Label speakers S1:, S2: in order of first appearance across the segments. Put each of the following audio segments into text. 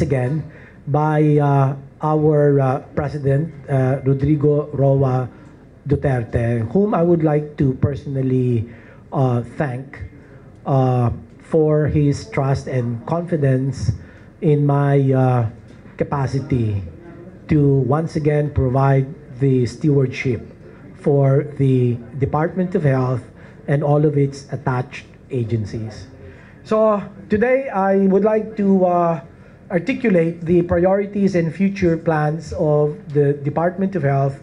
S1: again by uh, our uh, President, uh, Rodrigo Roa Duterte, whom I would like to personally uh, thank uh, for his trust and confidence in my uh, capacity to once again provide the stewardship for the Department of Health and all of its attached agencies. So today I would like to articulate the priorities and future plans of the Department of Health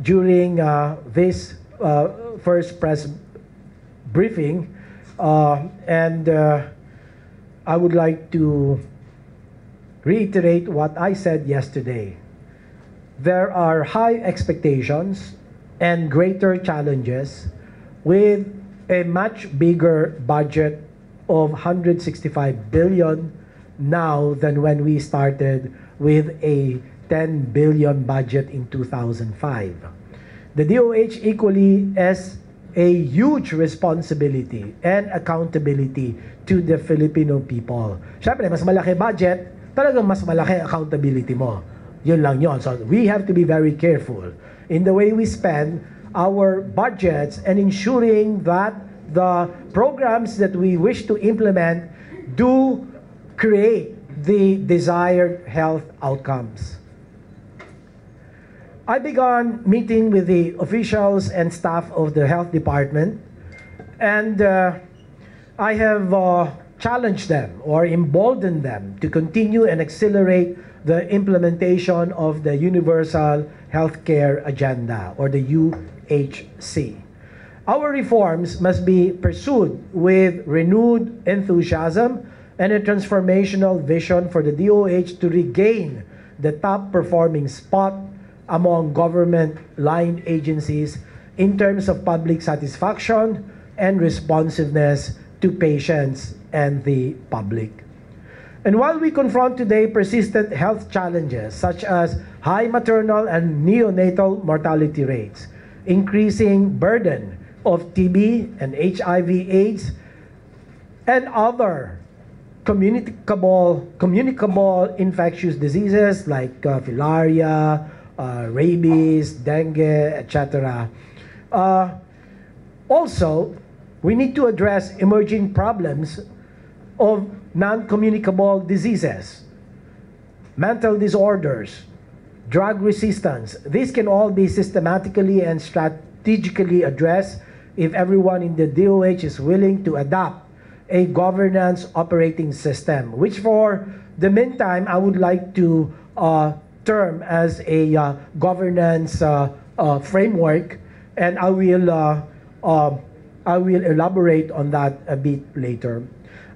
S1: during uh, this uh, first press briefing. Uh, and uh, I would like to reiterate what I said yesterday. There are high expectations and greater challenges with a much bigger budget of 165 billion now than when we started with a 10 billion budget in 2005. The DOH equally has a huge responsibility and accountability to the Filipino people. Siyempre, mas malaki budget, talagang mas malaki accountability mo. Yun lang yun. So we have to be very careful in the way we spend our budgets and ensuring that the programs that we wish to implement do create the desired health outcomes. I began meeting with the officials and staff of the health department, and uh, I have uh, challenged them or emboldened them to continue and accelerate the implementation of the Universal Healthcare Agenda or the UHC. Our reforms must be pursued with renewed enthusiasm and a transformational vision for the DOH to regain the top performing spot among government line agencies in terms of public satisfaction and responsiveness to patients and the public. And while we confront today persistent health challenges such as high maternal and neonatal mortality rates, increasing burden of TB and HIV/AIDS, and other communicable communicable infectious diseases like uh, filaria, uh, rabies, dengue, etc. Uh, also, we need to address emerging problems of non-communicable diseases, mental disorders, drug resistance. These can all be systematically and strategically addressed if everyone in the DOH is willing to adopt a governance operating system, which for the meantime, I would like to uh, term as a uh, governance uh, uh, framework, and I will uh, uh, I will elaborate on that a bit later.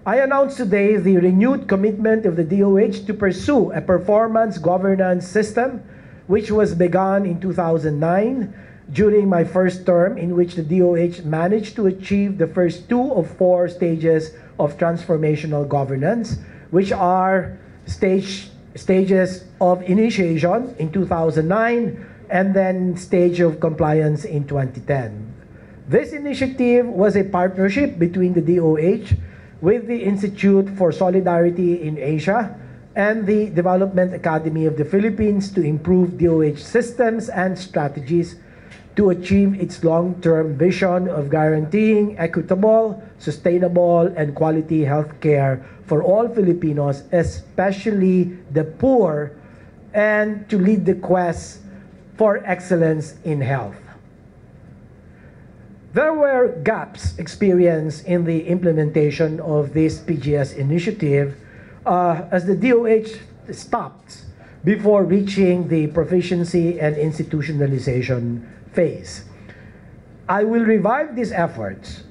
S1: I announced today the renewed commitment of the DOH to pursue a performance governance system, which was begun in 2009 during my first term, in which the DOH managed to achieve the first two of four stages of transformational governance, which are stage stages of initiation in 2009 and then stage of compliance in 2010. This initiative was a partnership between the DOH with the Institute for Solidarity in Asia and the Development Academy of the Philippines to improve DOH systems and strategies to achieve its long-term vision of guaranteeing equitable, sustainable, and quality health care for all Filipinos, especially the poor, and to lead the quest for excellence in health. There were gaps experienced in the implementation of this PGS initiative uh, as the DOH stopped before reaching the proficiency and institutionalization phase. I will revive these efforts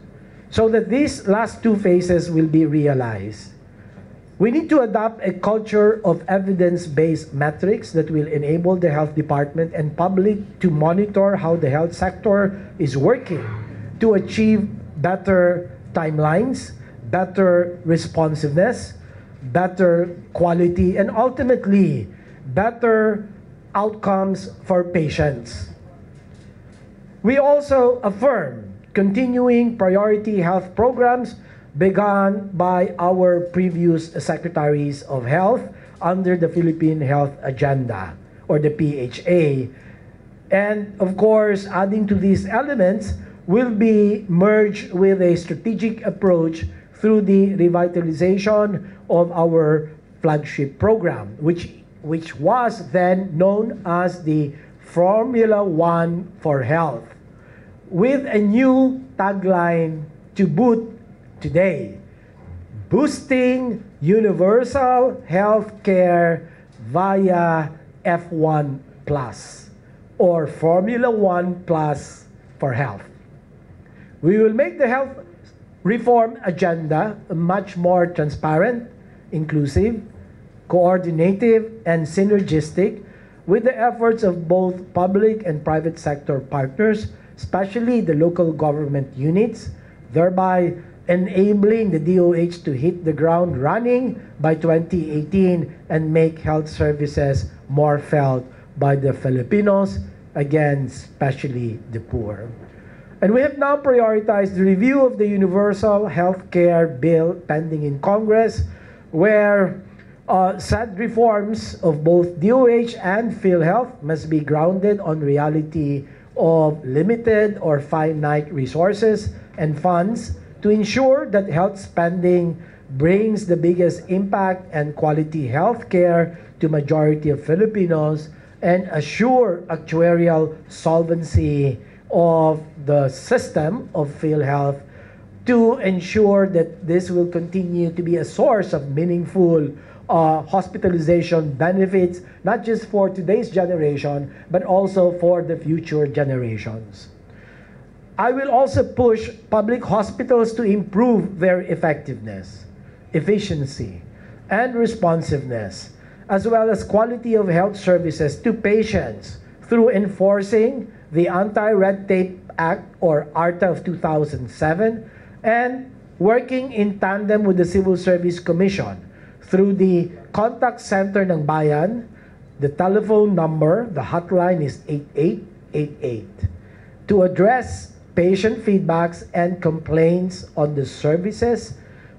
S1: so that these last two phases will be realized. We need to adopt a culture of evidence-based metrics that will enable the health department and public to monitor how the health sector is working to achieve better timelines, better responsiveness, better quality, and ultimately, better outcomes for patients. We also affirm continuing priority health programs begun by our previous secretaries of health under the Philippine Health Agenda or the PHA. And of course, adding to these elements will be merged with a strategic approach through the revitalization of our flagship program, which, which was then known as the Formula One for Health, with a new tagline to boot today boosting universal health care via F1 Plus or Formula One Plus for health. We will make the health reform agenda much more transparent, inclusive, coordinative, and synergistic with the efforts of both public and private sector partners, especially the local government units, thereby enabling the DOH to hit the ground running by 2018 and make health services more felt by the Filipinos, again, especially the poor. And we have now prioritized the review of the Universal Health Care Bill pending in Congress, where uh, said reforms of both DOH and PhilHealth must be grounded on reality of limited or finite resources and funds to ensure that health spending brings the biggest impact and quality health care to majority of Filipinos and assure actuarial solvency of the system of PhilHealth to ensure that this will continue to be a source of meaningful uh, hospitalization benefits, not just for today's generation, but also for the future generations. I will also push public hospitals to improve their effectiveness, efficiency, and responsiveness, as well as quality of health services to patients through enforcing the Anti-Red Tape Act or ARTA of 2007 and working in tandem with the Civil Service Commission through the contact center ng bayan. The telephone number, the hotline is 8888 to address patient feedbacks and complaints on the services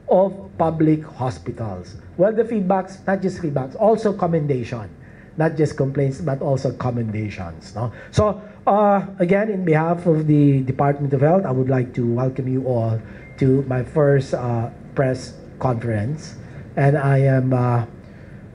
S1: of public hospitals. Well, the feedbacks, not just feedbacks, also commendation. Not just complaints, but also commendations. No? So, uh, again, in behalf of the Department of Health, I would like to welcome you all to my first uh, press conference. And I am uh,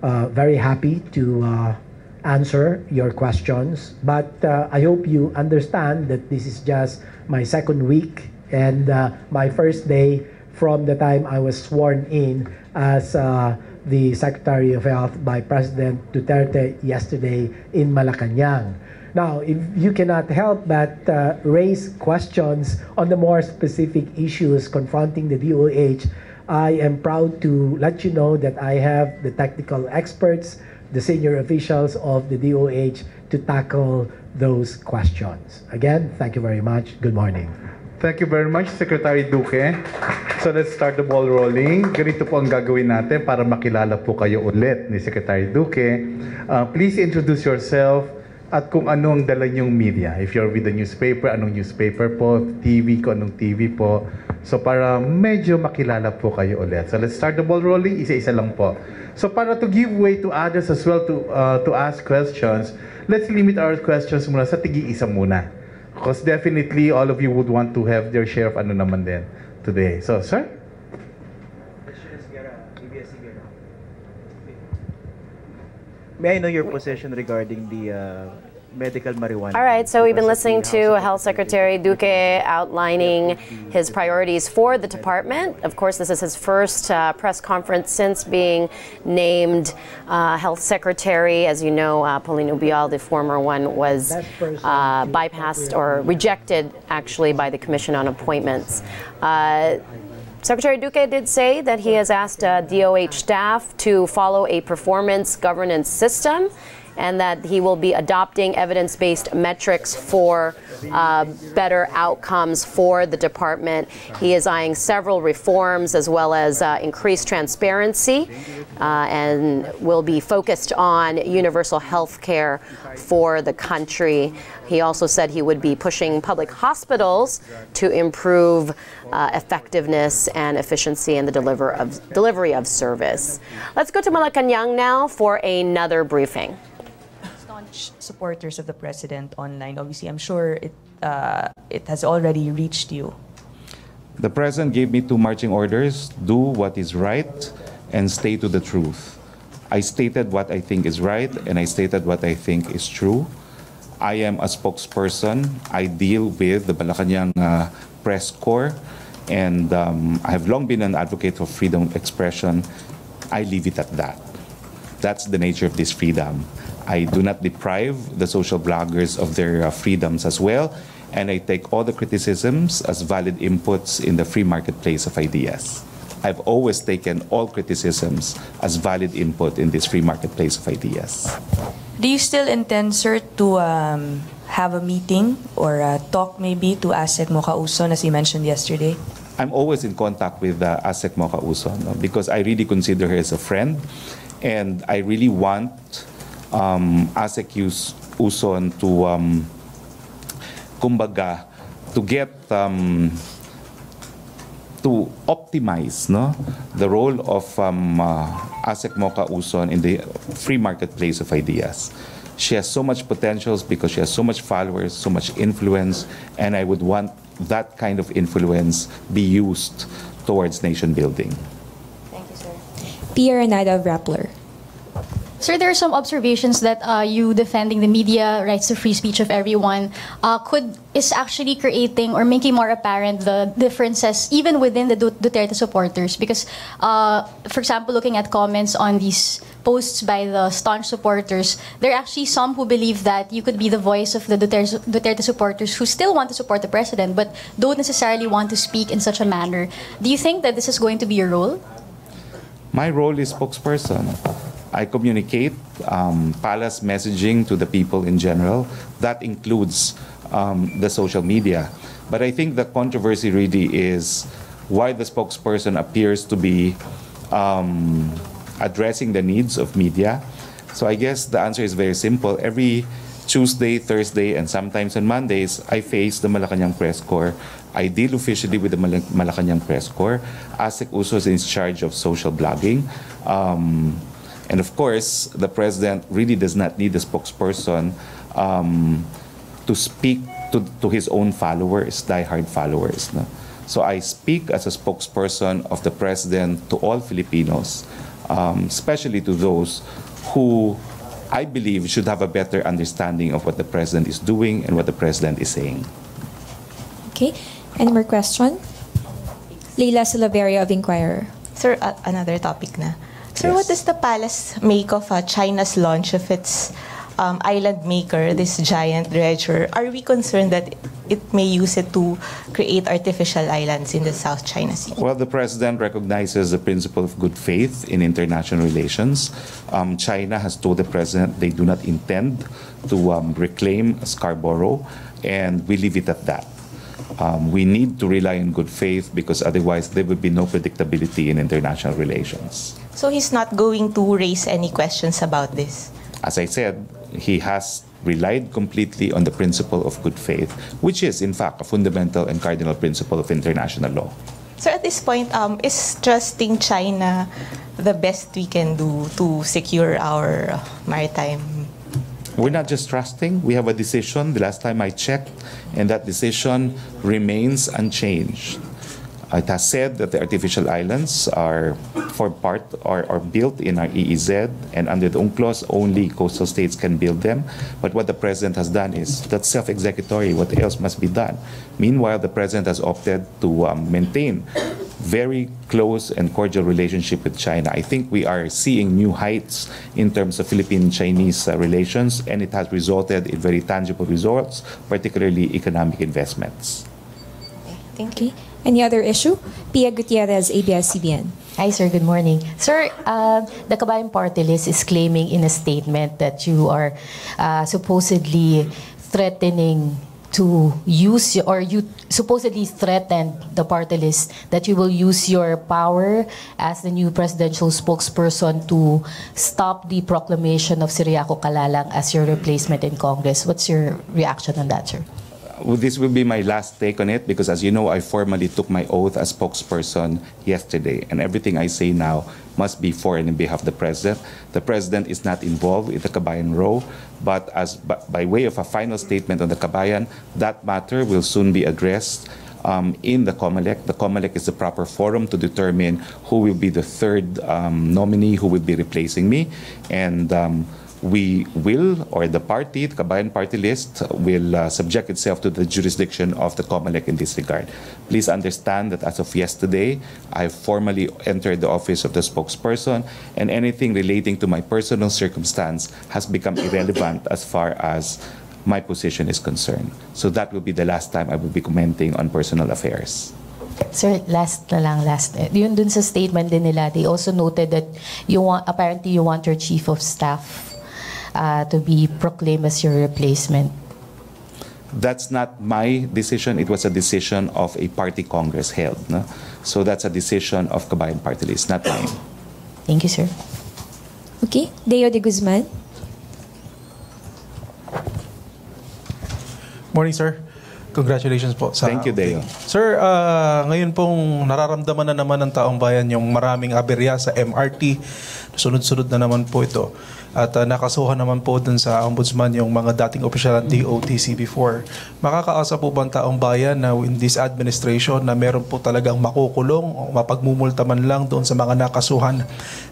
S1: uh very happy to uh, answer your questions. But uh, I hope you understand that this is just my second week and uh, my first day from the time I was sworn in as uh, the Secretary of Health by President Duterte yesterday in Malacanang. Now, if you cannot help but uh, raise questions on the more specific issues confronting the DOH, I am proud to let you know that I have the technical experts the senior officials of the DOH to tackle those questions. Again, thank you very much. Good morning.
S2: Thank you very much, Secretary Duque. So let's start the ball rolling. Ganito po ang gagawin natin para makilala po kayo ulit ni Secretary Duque. Uh, please introduce yourself at kung ano ang dala niyong media. If you're with the newspaper, anong newspaper po, TV ko, anong TV po. So para medyo makilala po kayo ulit. So let's start the ball rolling. Isa-isa lang po. So para to give way to others as well to uh, to ask questions, let's limit our questions muna sa tigi-isa muna. Because definitely all of you would want to have their share of ano naman din today. So, sir?
S3: May I know your position regarding the uh, medical marijuana.
S4: All right, so we've been listening to Health Secretary Duque outlining his priorities for the department. Of course, this is his first uh, press conference since being named uh, Health Secretary. As you know, uh, Pauline Ubial, the former one, was uh, bypassed or rejected actually by the Commission on Appointments. Uh, Secretary Duque did say that he has asked uh, DOH staff to follow a performance governance system and that he will be adopting evidence based metrics for uh, better outcomes for the department. He is eyeing several reforms as well as uh, increased transparency uh, and will be focused on universal health care for the country. He also said he would be pushing public hospitals to improve uh, effectiveness and efficiency in the deliver of, delivery of service. Let's go to Malacanang now for another briefing.
S5: Supporters of the president online. Obviously, I'm sure it uh, it has already reached you.
S6: The president gave me two marching orders do what is right and stay to the truth. I stated what I think is right and I stated what I think is true. I am a spokesperson. I deal with the Malacanang uh, Press Corps and um, I have long been an advocate for freedom of expression. I leave it at that. That's the nature of this freedom. I do not deprive the social bloggers of their uh, freedoms as well, and I take all the criticisms as valid inputs in the free marketplace of ideas. I've always taken all criticisms as valid input in this free marketplace of ideas.
S5: Do you still intend, sir, to um, have a meeting or a talk maybe to ASEC Mocha Uson, as you mentioned yesterday?
S6: I'm always in contact with uh, Asek Mocha Uson no, because I really consider her as a friend, and I really want um, Asek Yus- Uson to, um, kumbaga, to get um, to optimize no, the role of um, uh, Asek Moka Uson in the free marketplace of ideas. She has so much potentials because she has so much followers, so much influence, and I would want that kind of influence be used towards nation building.
S4: Thank you, sir.
S7: Pia Renata of Rappler.
S8: Sir, there are some observations that uh, you defending the media rights to free speech of everyone uh, could is actually creating or making more apparent the differences even within the Du- Duterte supporters. Because, uh, for example, looking at comments on these posts by the staunch supporters, there are actually some who believe that you could be the voice of the Duterte, Duterte supporters who still want to support the president but don't necessarily want to speak in such a manner. Do you think that this is going to be your role?
S6: My role is spokesperson. I communicate um, palace messaging to the people in general. That includes um, the social media. But I think the controversy really is why the spokesperson appears to be um, addressing the needs of media. So I guess the answer is very simple. Every Tuesday, Thursday, and sometimes on Mondays, I face the Malacanang Press Corps. I deal officially with the Mala- Malacanang Press Corps. ASEC Uso is in charge of social blogging. Um, and of course, the president really does not need a spokesperson um, to speak to, to his own followers, diehard followers. No? So I speak as a spokesperson of the president to all Filipinos, um, especially to those who I believe should have a better understanding of what the president is doing and what the president is saying.
S7: Okay. Any more question? Leila Salaverria of Inquirer.
S9: Sir, uh, another topic na. Sir,
S6: Yes.
S9: what does the palace make of uh, China's launch of its um, island maker, this giant dredger? Are we concerned that it may use it to create artificial islands in the South China Sea?
S6: Well, the president recognizes the principle of good faith in international relations. Um, China has told the president they do not intend to um, reclaim Scarborough, and we leave it at that. Um, we need to rely on good faith because otherwise there will be no predictability in international relations.
S9: So he's not going to raise any questions about this?
S6: As I said, he has relied completely on the principle of good faith, which is, in fact, a fundamental and cardinal principle of international law.
S9: So at this point, um, is trusting China the best we can do to secure our maritime
S6: We're not just trusting, we have a decision the last time I checked, and that decision remains unchanged. It has said that the artificial islands are for part are, are built in our EEZ and under the UNCLOS only coastal states can build them. But what the president has done is that's self-executory. What else must be done? Meanwhile, the president has opted to um, maintain very close and cordial relationship with China. I think we are seeing new heights in terms of Philippine-Chinese uh, relations, and it has resulted in very tangible results, particularly economic investments.
S9: Thank you.
S7: Any other issue? Pia Gutierrez, ABS-CBN.
S10: Hi, sir. Good morning. Sir, uh, the Kabayan Party List is claiming in a statement that you are uh, supposedly threatening to use or you supposedly threatened the party list that you will use your power as the new presidential spokesperson to stop the proclamation of Ciriaco Calalang as your replacement in Congress. What's your reaction on that, sir?
S6: Well, this will be my last take on it because, as you know, I formally took my oath as spokesperson yesterday, and everything I say now must be for and in behalf of the president. The president is not involved in the Kabayan Row, but as by, by way of a final statement on the Kabayan, that matter will soon be addressed. Um, in the COMELEC. The COMELEC is the proper forum to determine who will be the third um, nominee who will be replacing me. And um, we will, or the party, the Kabayan Party List, will uh, subject itself to the jurisdiction of the COMELEC in this regard. Please understand that as of yesterday, I formally entered the office of the spokesperson, and anything relating to my personal circumstance has become irrelevant as far as my position is concerned. So that will be the last time I will be commenting on personal affairs.
S10: Sir, last na lang, last. eh, Yun dun sa statement din nila, they also noted that you want, apparently you want your chief of staff uh, to be proclaimed as your replacement.
S6: That's not my decision. It was a decision of a party congress held. No? So that's a decision of Kabayan Party List, not mine.
S10: Thank you, sir.
S7: Okay, Deo de Guzman.
S11: Morning, sir. Congratulations po sa
S6: Thank you, Deo.
S11: Sir, ah, ngayon pong nararamdaman na naman ng taong bayan yung maraming aberya sa MRT. Sunod-sunod na naman po ito. At ah, nakasuhan naman po dun sa ombudsman yung mga dating opisyal ng DOTC before. Makakaasa po ba ang taong bayan na in this administration na meron po talagang makukulong o mapagmumulta man lang doon sa mga nakasuhan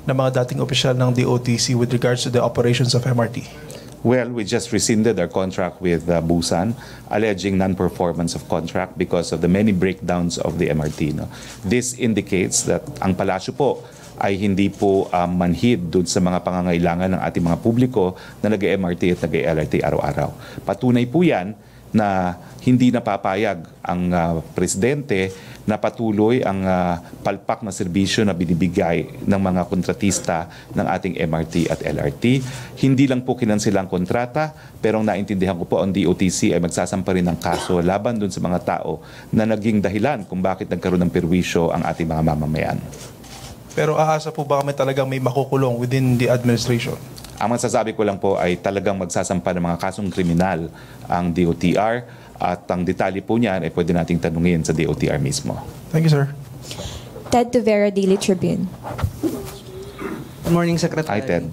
S11: ng mga dating opisyal ng DOTC with regards to the operations of MRT?
S6: Well, we just rescinded our contract with uh, Busan, alleging non-performance of contract because of the many breakdowns of the MRT. No? This indicates that ang palasyo po ay hindi po um, manhid doon sa mga pangangailangan ng ating mga publiko na nag-MRT at nag-LRT araw-araw. Patunay po yan na hindi napapayag ang uh, presidente na patuloy ang uh, palpak na serbisyo na binibigay ng mga kontratista ng ating MRT at LRT. Hindi lang po kinansil ang kontrata, pero ang naintindihan ko po ang DOTC ay magsasampa rin ng kaso laban dun sa mga tao na naging dahilan kung bakit nagkaroon ng perwisyo ang ating mga mamamayan.
S11: Pero aasa po ba kami talagang may makukulong within the administration?
S6: Ang masasabi ko lang po ay talagang magsasampa ng mga kasong kriminal ang DOTR at ang detalye po niyan ay pwede nating tanungin sa DOTR mismo.
S11: Thank you, sir.
S7: Ted Tuvera, Daily Tribune.
S12: Good morning, Secretary.
S6: Hi, Ted.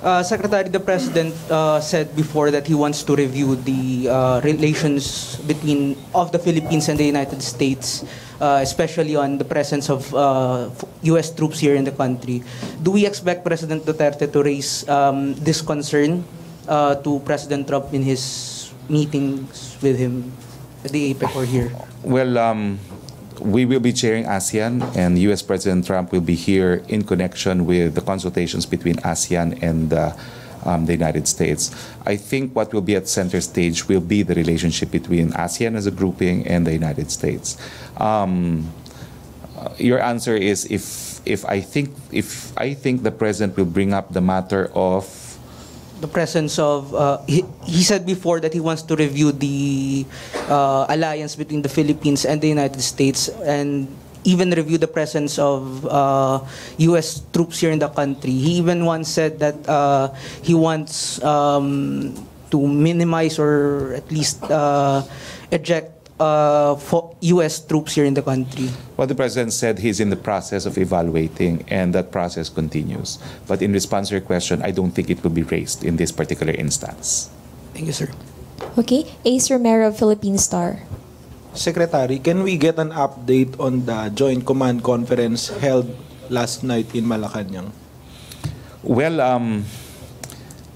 S12: Uh, Secretary, the President uh, said before that he wants to review the uh, relations between of the Philippines and the United States, uh, especially on the presence of uh, U.S. troops here in the country. Do we expect President Duterte to raise um, this concern uh, to President Trump in his meetings with him at the APEC or here?
S6: Well, um, we will be chairing ASEAN, and U.S. President Trump will be here in connection with the consultations between ASEAN and uh, um, the United States. I think what will be at center stage will be the relationship between ASEAN as a grouping and the United States. Um, uh, your answer is if if I think if I think the president will bring up the matter of
S12: the presence of uh, he, he said before that he wants to review the uh, alliance between the Philippines and the United States and even review the presence of uh, U.S. troops here in the country. He even once said that uh, he wants um, to minimize or at least uh, eject uh, fo- U.S. troops here in the country.
S6: Well, the president said he's in the process of evaluating, and that process continues. But in response to your question, I don't think it will be raised in this particular instance.
S12: Thank you, sir.
S7: Okay, Ace Romero of Philippine Star.
S13: Secretary, can we get an update on the Joint Command Conference held last night in Malacanang?
S6: Well, um,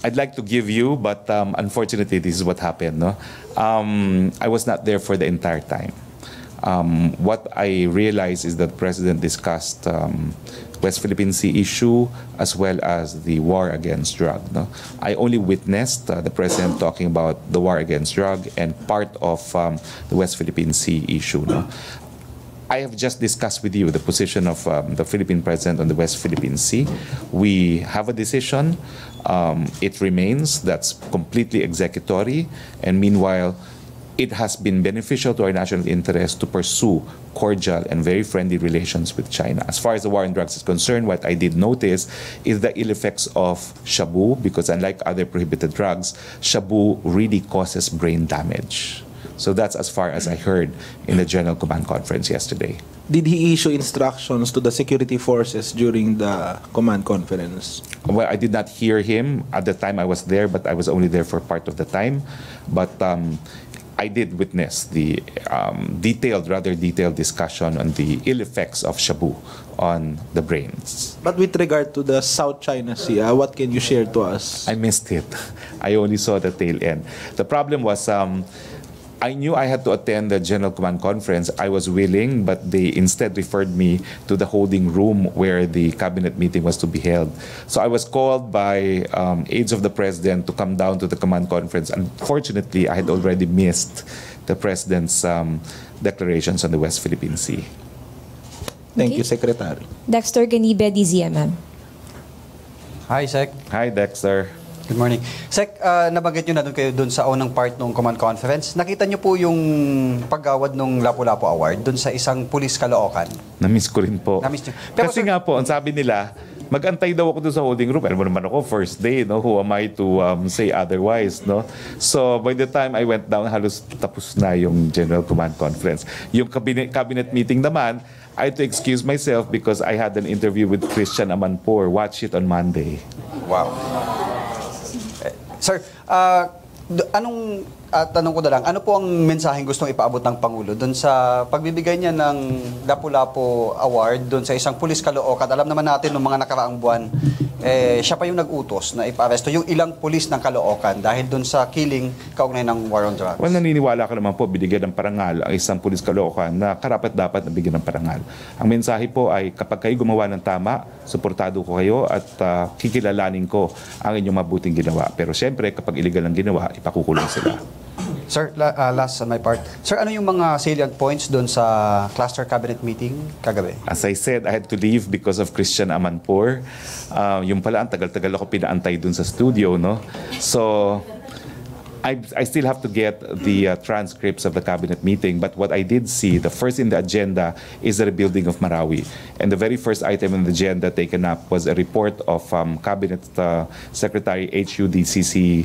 S6: I'd like to give you, but um, unfortunately, this is what happened. No? Um, I was not there for the entire time. Um, what I realized is that the president discussed um, West Philippine Sea issue as well as the war against drug. No? I only witnessed uh, the president talking about the war against drug and part of um, the West Philippine Sea issue. No? I have just discussed with you the position of um, the Philippine President on the West Philippine Sea. We have a decision. Um, it remains. That's completely executory. And meanwhile, it has been beneficial to our national interest to pursue cordial and very friendly relations with China. As far as the war on drugs is concerned, what I did notice is the ill effects of shabu, because unlike other prohibited drugs, shabu really causes brain damage. So that's as far as I heard in the General Command Conference yesterday.
S13: Did he issue instructions to the security forces during the command conference?
S6: Well, I did not hear him at the time I was there, but I was only there for part of the time. But um, I did witness the um, detailed, rather detailed discussion on the ill effects of shabu on the brains.
S13: But with regard to the South China Sea, uh, what can you share to us?
S6: I missed it. I only saw the tail end. The problem was um, I knew I had to attend the General Command Conference. I was willing, but they instead referred me to the holding room where the cabinet meeting was to be held. So I was called by um, aides of the president to come down to the command conference. Unfortunately, I had already missed the president's um, declarations on the West Philippine Sea.
S13: Thank
S7: Okay.
S13: you, Secretary.
S7: Dexter Ganibe, DZMM.
S14: Hi, Sec.
S6: Hi, Dexter.
S14: Good morning. Sec, uh, nabanggit nyo na doon kayo doon sa unang part ng command conference. Nakita nyo po yung paggawad ng Lapu-Lapu Award doon sa isang pulis kalookan.
S6: Na-miss ko rin po.
S14: Na-miss nyo. Pero
S6: Kasi nga po, ang sabi nila, magantay daw ako doon sa holding room. Alam mo naman ako, first day, no? Who am I to um, say otherwise, no? So, by the time I went down, halos tapos na yung General Command Conference. Yung cabinet, cabinet meeting naman, I had to excuse myself because I had an interview with Christian Amanpour. Watch it on Monday.
S14: Wow. Sir, uh, anong ah, tanong ko na lang, ano po ang mensaheng gustong ipaabot ng Pangulo doon sa pagbibigay niya ng Lapu-Lapu Award doon sa isang pulis kalookan? Alam naman natin noong mga nakaraang buwan, eh, siya pa yung nag-utos na ipa-aresto yung ilang pulis ng kalookan dahil doon sa killing kaugnay ng war on drugs.
S6: Well, naniniwala ka naman po, binigyan ng parangal ang isang pulis kalookan na karapat dapat na bigyan ng parangal. Ang mensahe po ay kapag kayo gumawa ng tama, suportado ko kayo at ah, kikilalanin ko ang inyong mabuting ginawa. Pero siyempre, kapag illegal ang ginawa, ipakukulong sila.
S14: Sir, la- ah, last on my part. Sir, ano yung mga salient points doon sa cluster cabinet meeting kagabi?
S6: As I said, I had to leave because of Christian Amanpour. Uh, yung pala, ang tagal-tagal ako pinaantay dun sa studio, no? So, I, I still have to get the uh, transcripts of the cabinet meeting, but what I did see, the first in the agenda is the rebuilding of Marawi. And the very first item on the agenda taken up was a report of um, Cabinet uh, Secretary HUDCC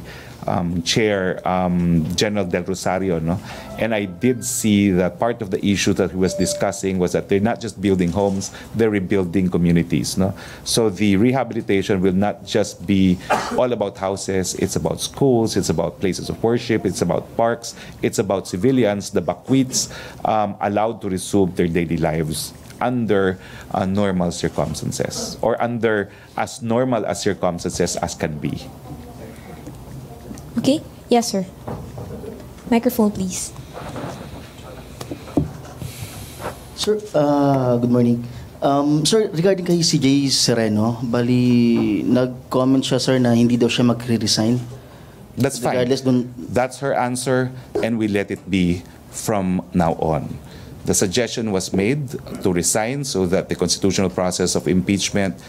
S6: um, Chair um, General Del Rosario. No? And I did see that part of the issue that he was discussing was that they're not just building homes, they're rebuilding communities. No? So the rehabilitation will not just be all about houses, it's about schools, it's about places of worship, it's about parks, it's about civilians, the Bakwits, um, allowed to resume their daily lives under uh, normal circumstances or under as normal as circumstances as can be.
S7: Okay? Yes, sir. Microphone, please.
S15: Sir, uh, good morning. Um, sir, regarding kay CJ Sereno, bali nag-comment siya sir na hindi daw siya magre-resign.
S6: That's fine.
S15: Regardless dun,
S6: That's her answer, and we let it be from now on. The suggestion was made to resign so that the constitutional process of impeachment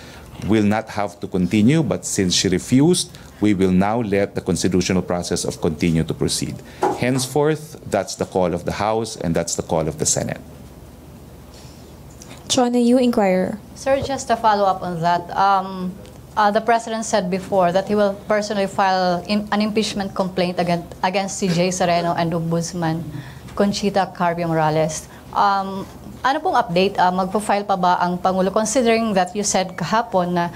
S6: will not have to continue, but since she refused, we will now let the constitutional process of continue to proceed. Henceforth, that's the call of the House and that's the call of the Senate.
S7: Chona, you inquirer.
S16: Sir, just to follow up on that, um, uh, the president said before that he will personally file im- an impeachment complaint against, against CJ Sereno and Ombudsman Conchita Carpio Morales. Um, ano pong update? Uh, magpo-file pa ba ang Pangulo considering that you said kahapon na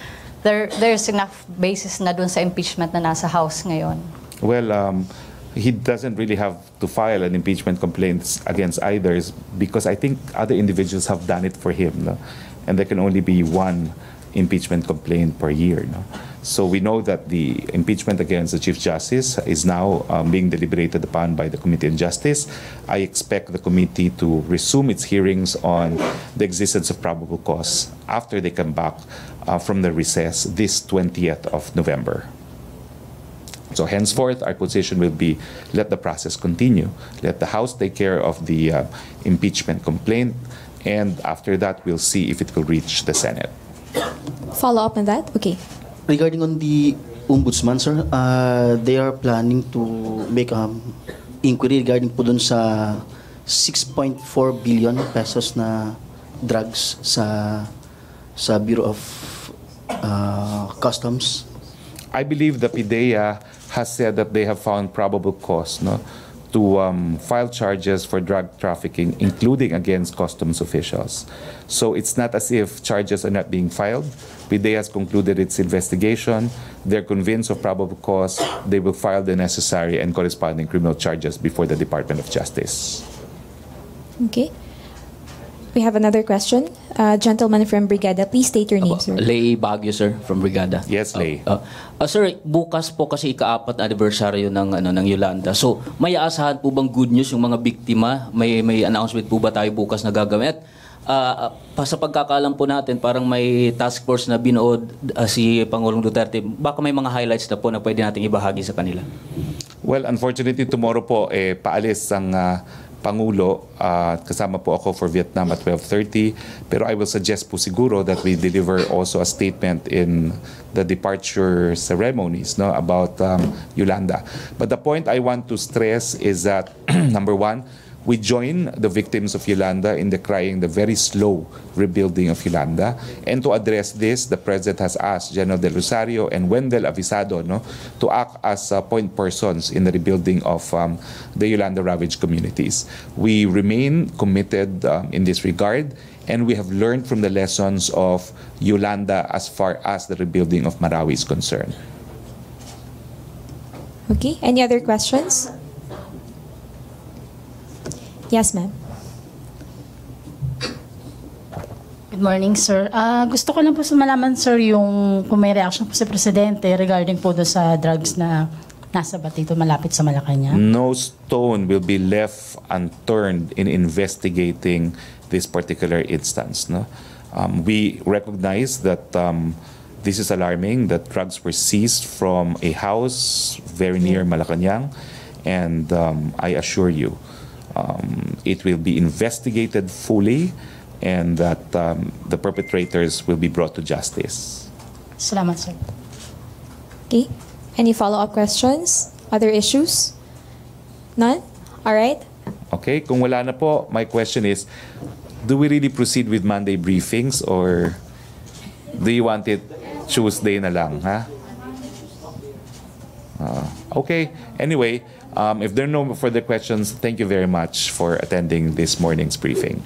S16: there there's enough basis na dun sa impeachment na nasa House ngayon?
S6: Well, um, he doesn't really have to file an impeachment complaint against either because I think other individuals have done it for him. No? And there can only be one impeachment complaint per year. No? So we know that the impeachment against the Chief Justice is now um, being deliberated upon by the Committee on Justice. I expect the committee to resume its hearings on the existence of probable cause after they come back uh, from the recess this 20th of November. So henceforth, our position will be let the process continue. Let the House take care of the uh, impeachment complaint, and after that, we'll see if it will reach the Senate.
S7: Follow up on that? Okay.
S15: Regarding on the ombudsman, sir, uh, they are planning to make um, inquiry regarding po dun sa 6.4 billion pesos na drugs sa sa Bureau of uh, Customs.
S6: I believe the PIDEA has said that they have found probable cause no, to um, file charges for drug trafficking, including against customs officials. So it's not as if charges are not being filed. PDEA has concluded its investigation. They're convinced of probable cause. They will file the necessary and corresponding criminal charges before the Department of Justice.
S7: Okay. We have another question. Uh, gentleman from Brigada, please state your name, sir.
S17: Lay Baguio, sir, from Brigada.
S6: Yes, Lay.
S17: Uh, uh, sir, bukas po kasi ikaapat na anniversary ng ano ng Yolanda. So, may aasahan po bang good news yung mga biktima? May may announcement po ba tayo bukas na gagawin? At uh, pa sa pagkakalam po natin, parang may task force na binuod uh, si Pangulong Duterte. Baka may mga highlights na po na pwede nating ibahagi sa kanila.
S6: Well, unfortunately, tomorrow po, eh, paalis ang ah, Pangulo. ah, kasama po ako for Vietnam at 12.30. Pero I will suggest po siguro that we deliver also a statement in the departure ceremonies no, about um, Yolanda. But the point I want to stress is that, number one, we join the victims of Yolanda in decrying the very slow rebuilding of Yolanda. And to address this, the President has asked General Del Rosario and Wendell Avisado no, to act as uh, point persons in the rebuilding of um, the Yolanda ravaged communities. We remain committed um, in this regard, and we have learned from the lessons of Yolanda as far as the rebuilding of Marawi is concerned.
S7: Okay. Any other questions? Yes, ma'am.
S18: Good morning, sir. Ah, gusto ko lang po sa malaman, sir, yung kung may reaction po sa Presidente regarding po doon sa drugs na nasa Batito malapit sa Malacanang.
S6: No stone will be left unturned in investigating this particular instance. No, um, we recognize that um, this is alarming. That drugs were seized from a house very near Malacanang, and um, I assure you, um, it will be investigated fully, and that um, the perpetrators will be brought to justice.
S18: Salamat, sir.
S7: Okay. Any follow-up questions? Other issues? None? All right.
S6: Okay, kung wala na po, my question is, do we really proceed with Monday briefings or do you want it Tuesday na lang, ha? Uh, okay, anyway, um, if there are no further questions, thank you very much for attending this morning's briefing.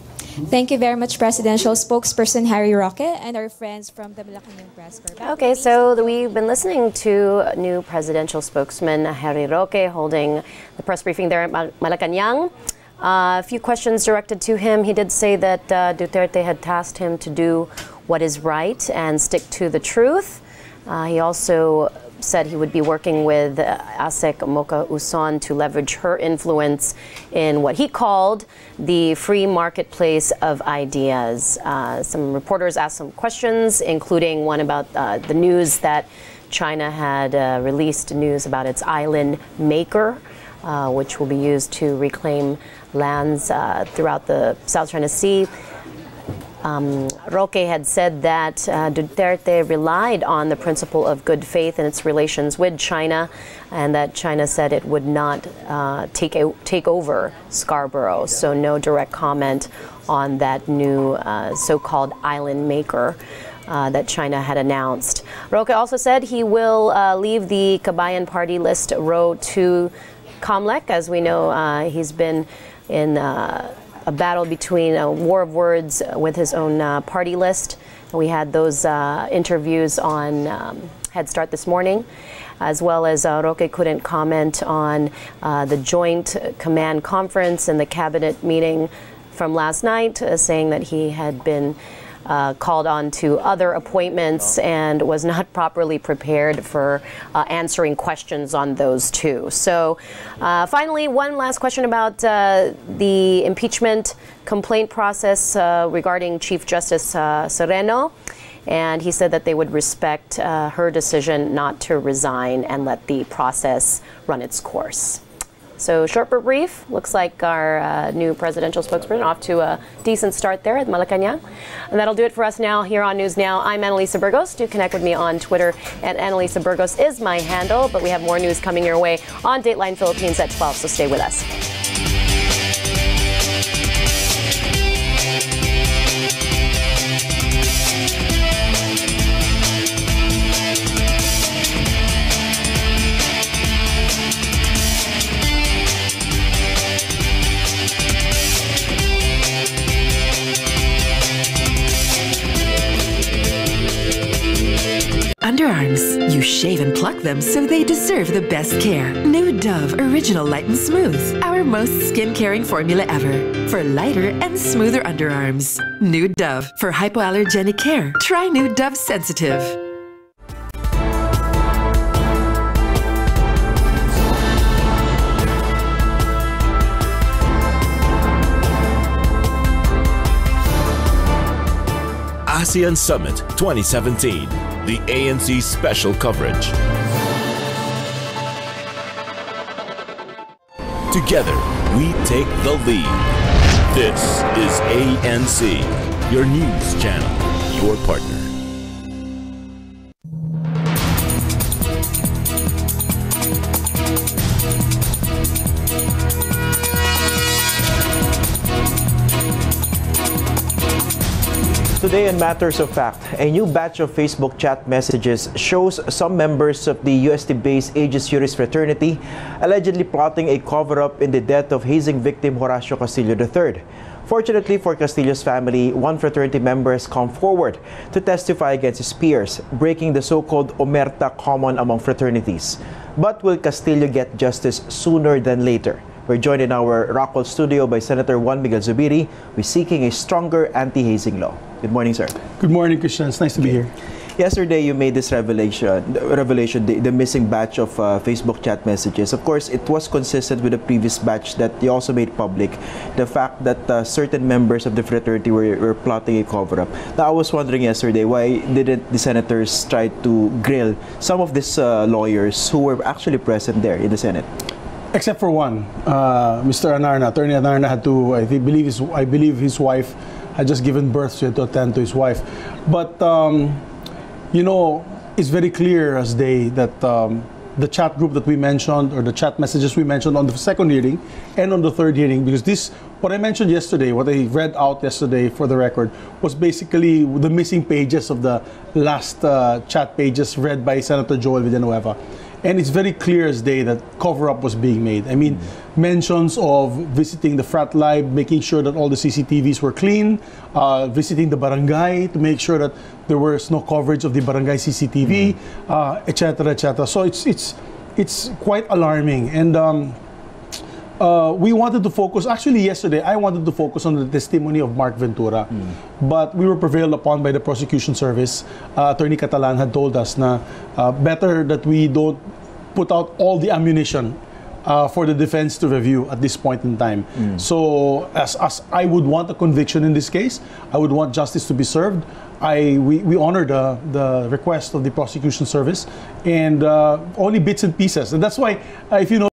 S7: Thank you very much, Presidential Spokesperson Harry Roque and our friends from the Malacanang Press Corps.
S4: Okay, so we've been listening to new presidential spokesman Harry Roque holding the press briefing there at Mal- Malacanang. Uh, a few questions directed to him. He did say that uh, Duterte had tasked him to do what is right and stick to the truth. Uh, he also said he would be working with uh, Asek Mocha Uson to leverage her influence in what he called the free marketplace of ideas. Uh, some reporters asked some questions, including one about uh, the news that China had uh, released news about its island maker, uh, which will be used to reclaim lands uh, throughout the South China Sea. Um, Roque had said that uh, Duterte relied on the principle of good faith in its relations with China, and that China said it would not uh, take a, take over Scarborough. So no direct comment on that new uh, so-called island maker. Uh, that China had announced. Roque also said he will uh, leave the Kabayan party list row to COMELEC. As we know, uh, he's been in uh, a battle between a war of words with his own uh, party list. We had those uh, interviews on um, Head Start this morning, as well as uh, Roque couldn't comment on uh, the joint command conference and the cabinet meeting from last night, uh, saying that he had been uh, called on to other appointments and was not properly prepared for uh, answering questions on those two. So, uh, finally, one last question about uh, the impeachment complaint process uh, regarding Chief Justice uh, Sereno. And he said that they would respect her decision not to resign and let the process run its course. So short but brief. Looks like our uh, new presidential spokesperson off to a decent start there at Malacanang. And that'll do it for us now here on News Now. I'm Annalisa Burgos. Do connect with me on Twitter at Annalisa Burgos is my handle. But we have more news coming your way on Dateline Philippines at 12. So stay with us.
S19: Underarms. You shave and pluck them so they deserve the best care. New Dove Original Light and Smooth. Our most skin caring formula ever. For lighter and smoother underarms. New Dove. For hypoallergenic care. Try New Dove Sensitive.
S20: ASEAN Summit 2017, the ANC special coverage. Together, we take the lead. This is ANC, your news channel, your partner.
S3: Today in Matters of Fact, a new batch of Facebook chat messages shows some members of the UST-based Aegis Juris fraternity allegedly plotting a cover-up in the death of hazing victim Horacio Castillo III. Fortunately for Castillo's family, one fraternity member has come forward to testify against his peers, breaking the so-called omerta common among fraternities. But will Castillo get justice sooner than later? We're joined in our Rockwell studio by Senator Juan Miguel Zubiri, who is seeking a stronger anti-hazing law. Good morning, sir.
S21: Good morning, Christian. It's nice to be here.
S3: Yesterday, you made this revelation, revelation, the, the missing batch of uh, Facebook chat messages. Of course, it was consistent with the previous batch that you also made public, the fact that uh, certain members of the fraternity were, were plotting a cover-up. Now, I was wondering yesterday, why didn't the senators try to grill some of these uh, lawyers who were actually present there in the Senate?
S21: Except for one, uh, Mr. Anarna, Attorney Anarna had to, I think, believe his, I believe his wife had just given birth, so he had to attend to his wife. But um, you know, it's very clear as day that um, the chat group that we mentioned or the chat messages we mentioned on the second hearing and on the third hearing, because this, what I mentioned yesterday, what I read out yesterday for the record, was basically the missing pages of the last uh, chat pages read by Senator Joel Villanueva. And it's very clear as day that cover up was being made. I mean, mm-hmm. mentions of visiting the frat lab, making sure that all the CCTVs were clean, uh, visiting the barangay to make sure that there was no coverage of the barangay CCTV, etc., mm-hmm. etc. Uh, et so it's it's it's quite alarming. And um, uh, we wanted to focus, actually yesterday, I wanted to focus on the testimony of Mark Ventura. Mm. But we were prevailed upon by the prosecution service. Uh, Attorney Catalan had told us na uh, better that we don't put out all the ammunition uh, for the defense to review at this point in time. Mm. So as, as I would want a conviction in this case, I would want justice to be served. I, we, we honor the, the request of the prosecution service and uh, only bits and pieces. And that's why, uh, if you know,